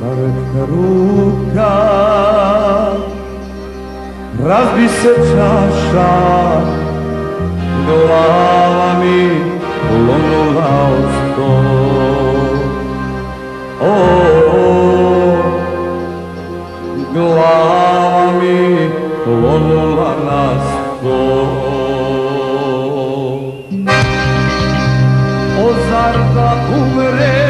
zaretne ruka. Razbi se čaša, glava mi lomila od sto. O, oh, oh, glava mi lomila na sto. O, zar da umre,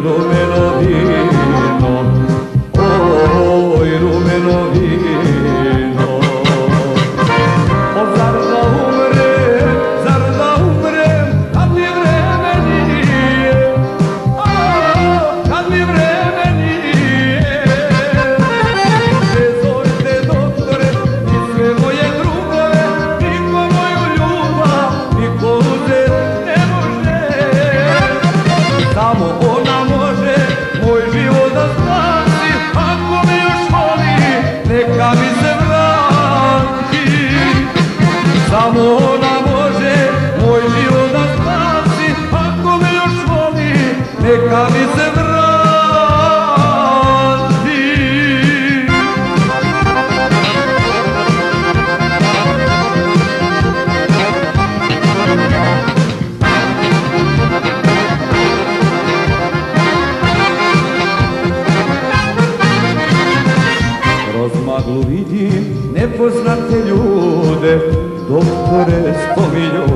lo me ona može moj život da spasi, ako me još voli, neka mi se vrati. Kroz vidim nepoznate ljude doktore spominju